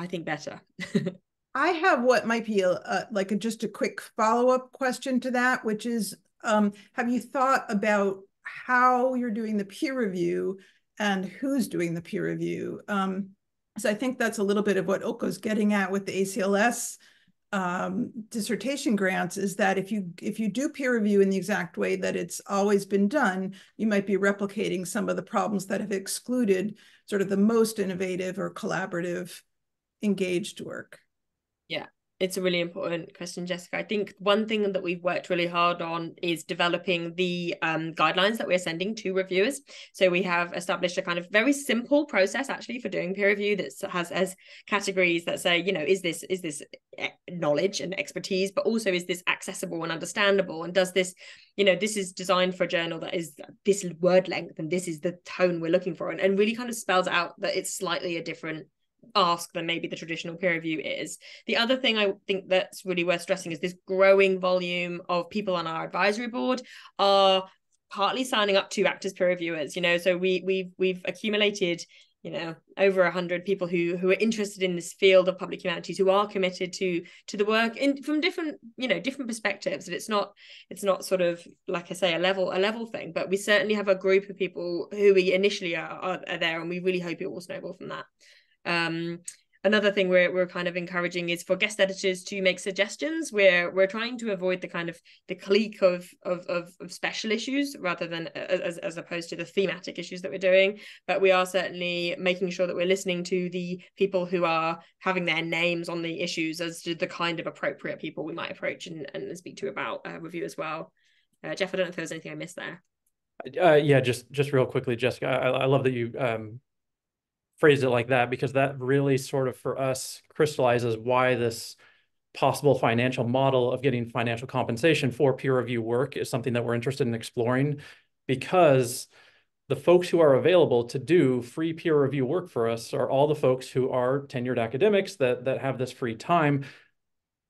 I think better. *laughs* I have what might be a, a like a, just a quick follow up question to that, which is, um, have you thought about how you're doing the peer review and who's doing the peer review? Um, so I think that's a little bit of what Ulka's getting at with the ACLS um, dissertation grants is that if you if you do peer review in the exact way that it's always been done, you might be replicating some of the problems that have excluded sort of the most innovative or collaborative engaged work. Yeah. it's a really important question, Jessica. I think one thing that we've worked really hard on is developing the um, guidelines that we're sending to reviewers. So we have established a kind of very simple process actually for doing peer review that has as categories that say, you know, is this is this eh, knowledge and expertise, but also is this accessible and understandable, and does this, you know, this is designed for a journal that is this word length and this is the tone we're looking for, and, and really kind of spells out that it's slightly a different ask than maybe the traditional peer review is. The other thing I think that's really worth stressing is this growing volume of people on our advisory board are partly signing up to act as peer reviewers. You know, so we we've we've accumulated you know over a hundred people who who are interested in this field of public humanities who are committed to to the work in from different you know different perspectives and it's not it's not sort of like i say a level a level thing but we certainly have a group of people who we initially are, are, are there and we really hope it will snowball from that um, another thing we're, we're kind of encouraging is for guest editors to make suggestions. We're we're trying to avoid the kind of the clique of of of, of special issues rather than as, as opposed to the thematic issues that we're doing. But we are certainly making sure that we're listening to the people who are having their names on the issues as to the kind of appropriate people we might approach and, and speak to about uh, review as well. Uh, jeff i don't know if there was anything i missed there. Uh, yeah just just real quickly jessica i, I love that you um phrase it like that because that really sort of for us crystallizes why this possible financial model of getting financial compensation for peer review work is something that we're interested in exploring because the folks who are available to do free peer review work for us are all the folks who are tenured academics that that have this free time.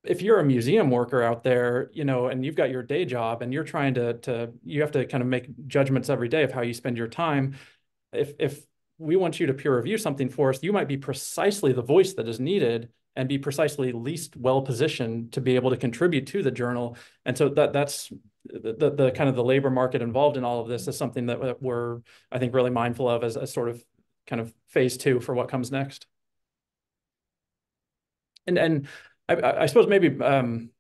If you're a museum worker out there you know and you've got your day job and you're trying to to you have to kind of make judgments every day of how you spend your time. If if we want you to peer review something for us, you might be precisely the voice that is needed and be precisely least well positioned to be able to contribute to the journal. And so that that's the, the, kind of the labor market involved in all of this is something that we're, I think, really mindful of as a sort of kind of phase two for what comes next. And and I, I suppose maybe um,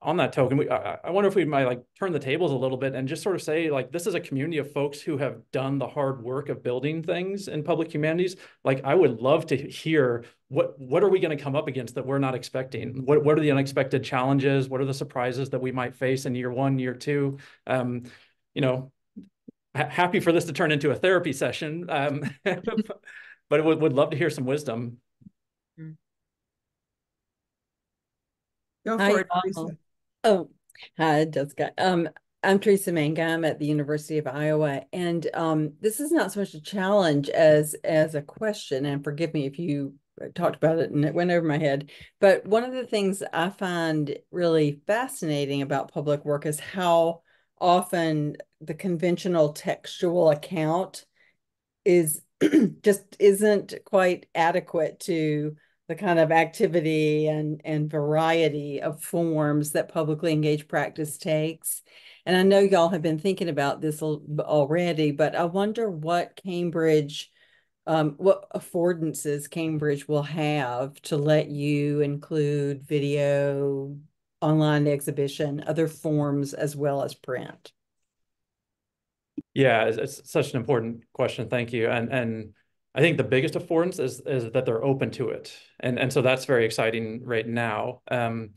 on that token, we, I, I, wonder if we might like turn the tables a little bit and just sort of say like this is a community of folks who have done the hard work of building things in public humanities. Like I would love to hear what what are we going to come up against that we're not expecting? What what are the unexpected challenges? What are the surprises that we might face in year one, year two? Um, you know, ha happy for this to turn into a therapy session, um, *laughs* but would would love to hear some wisdom. Go for it, Oh, hi, Jessica. Um, I'm Teresa Mangum at the University of Iowa, and um, this is not so much a challenge as as a question. And forgive me if you talked about it and it went over my head. But one of the things I find really fascinating about public work is how often the conventional textual account is *clears throat* just isn't quite adequate to the kind of activity and, and variety of forms that publicly engaged practice takes. And I know y'all have been thinking about this already, but I wonder what Cambridge, um, what affordances Cambridge will have to let you include video, online exhibition, other forms as well as print. Yeah, it's, it's such an important question. Thank you. And and I think the biggest affordance is is that they're open to it, and and so that's very exciting right now. Um,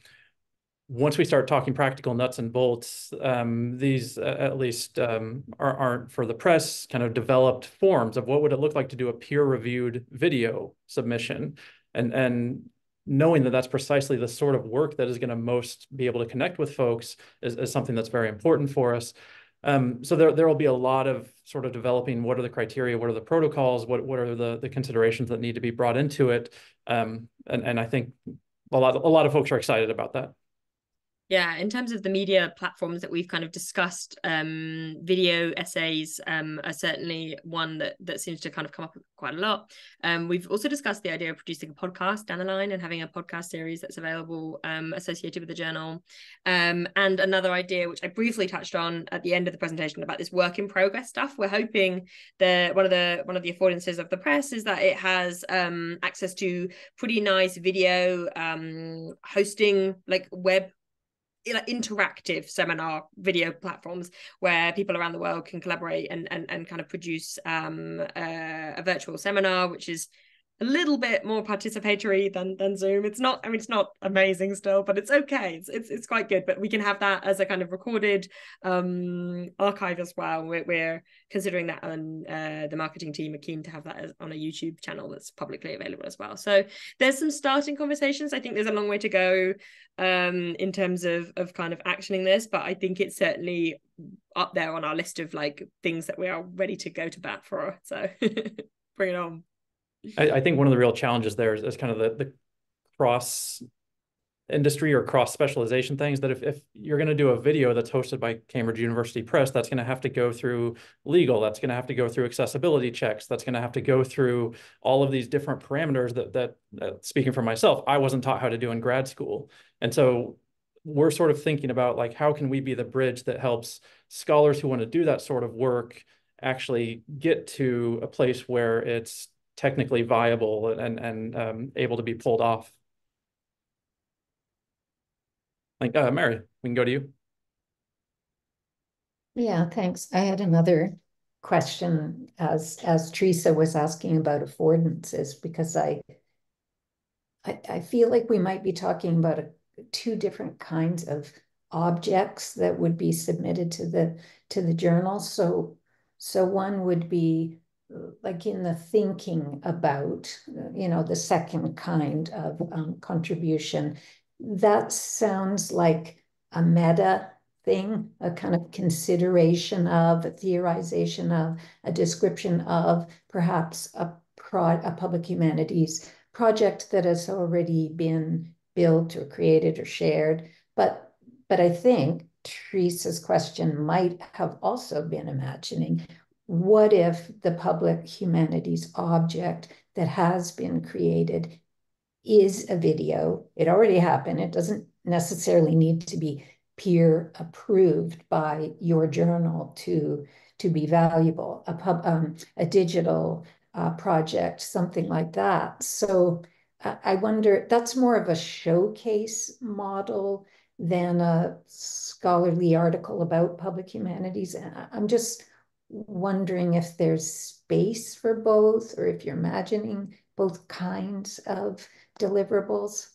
once we start talking practical nuts and bolts, um, these uh, at least um, are, aren't for the press kind of developed forms of what would it look like to do a peer-reviewed video submission, and and knowing that that's precisely the sort of work that is going to most be able to connect with folks is, is something that's very important for us. Um, so there, there will be a lot of sort of developing what are the criteria, what are the protocols, what, what are the, the considerations that need to be brought into it. Um, and, and I think a lot, a lot of folks are excited about that yeah in terms of the media platforms that we've kind of discussed um, video essays um, are certainly one that that seems to kind of come up quite a lot. Um, we've also discussed the idea of producing a podcast down the line and having a podcast series that's available um, associated with the journal. Um, and another idea which i briefly touched on at the end of the presentation about this work in progress stuff we're hoping that one of the one of the affordances of the press is that it has um, access to pretty nice video hosting like web interactive seminar video platforms where people around the world can collaborate and and, and kind of produce um, a virtual seminar which is a little bit more participatory than than Zoom. It's not, I mean, it's not amazing still, but it's okay. It's it's it's quite good. But we can have that as a kind of recorded um archive as well. We're, we're considering that, and uh, the marketing team are keen to have that as, on a YouTube channel that's publicly available as well. So there's some starting conversations. I think there's a long way to go um in terms of of kind of actioning this, but I think it's certainly up there on our list of like things that we are ready to go to bat for. So *laughs* bring it on. I, I, think one of the real challenges there is, is kind of the, the cross industry or cross specialization things that if, if you're going to do a video that's hosted by Cambridge University Press, that's going to have to go through legal, that's going to have to go through accessibility checks, that's going to have to go through all of these different parameters that, that, that speaking for myself, I wasn't taught how to do in grad school. And so we're sort of thinking about like, how can we be the bridge that helps scholars who want to do that sort of work actually get to a place where it's technically viable and and um, able to be pulled off. Like uh, Mary, we can go to you. Yeah, thanks. I had another question as as Teresa was asking about affordances because I I, I feel like we might be talking about a, two different kinds of objects that would be submitted to the to the journal. So so one would be like in the thinking about, you know, the second kind of um, contribution, that sounds like a meta thing, a kind of consideration of, a theorization of, a description of perhaps a, pro a public humanities project that has already been built or created or shared. But, but I think Teresa's question might have also been imagining what if the public humanities object that has been created is a video? It already happened. It doesn't necessarily need to be peer approved by your journal to, to be valuable, a, pub, um, a digital uh, project, something like that. So uh, I wonder, that's more of a showcase model than a scholarly article about public humanities. I'm just wondering if there's space for both or if you're imagining both kinds of deliverables.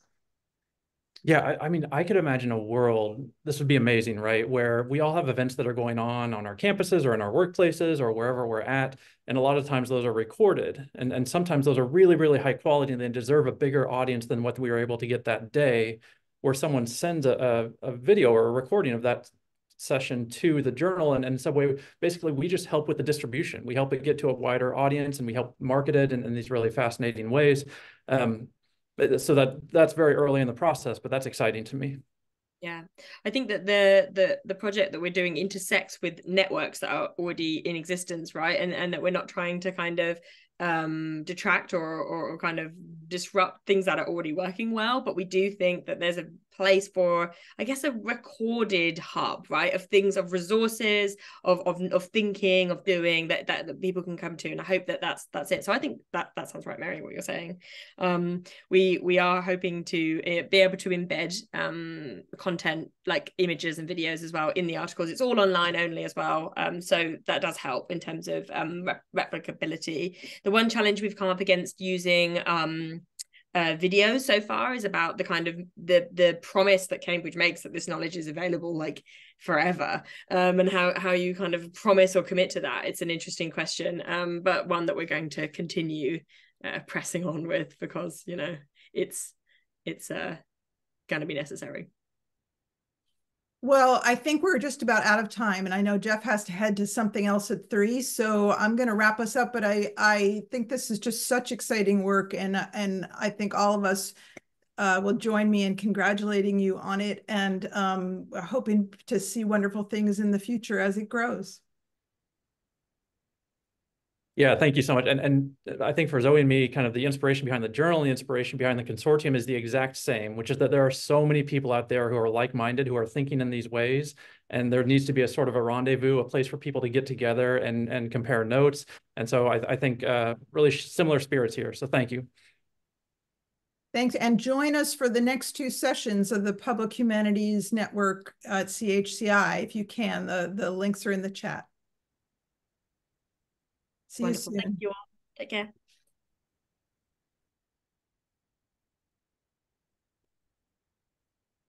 Yeah, I, I, mean, I could imagine a world, this would be amazing, right? Where we all have events that are going on on our campuses or in our workplaces or wherever we're at. And a lot of times those are recorded. And, and sometimes those are really, really high quality and they deserve a bigger audience than what we were able to get that day, where someone sends a, a, a video or a recording of that session to the journal. And, and we basically we just help with the distribution. We help it get to a wider audience and we help market it in, in these really fascinating ways. Um, so that that's very early in the process but that's exciting to me. Yeah. I think that the the the project that we're doing intersects with networks that are already in existence right? And and that we're not trying to kind of um detract or, or, or kind of disrupt things that are already working well. But we do think that there's a place for i guess a recorded hub right of things of resources of of, of thinking of doing that, that, that people can come to and i hope that that's that's it. So i think that that sounds right mary what you're saying. Um we we are hoping to uh, be able to embed um content like images and videos as well in the articles. It's all online only as well um so that does help in terms of um replicability. The one challenge we've come up against using um uh, videos so far is about the kind of the the promise that Cambridge makes that this knowledge is available like forever. Um, and how how you kind of promise or commit to that it's an interesting question um, but one that we're going to continue uh, pressing on with because you know it's it's uh, going to be necessary well, I think we're just about out of time, and I know Jeff has to head to something else at three, so I'm going to wrap us up. But I I think this is just such exciting work, and and I think all of us uh, will join me in congratulating you on it, and um, hoping to see wonderful things in the future as it grows. Yeah, thank you so much. And and I think for Zoe and me, kind of the inspiration behind the journal and the inspiration behind the consortium is the exact same, which is that there are so many people out there who are like-minded, who are thinking in these ways. And there needs to be a sort of a rendezvous, a place for people to get together and, and compare notes. And so I, I think uh, really similar spirits here. So thank you. Thanks. And join us for the next two sessions of the Public Humanities Network at CHCI, if you can. The, the links are in the chat. See Wonderful. you. Thank you all. Take care.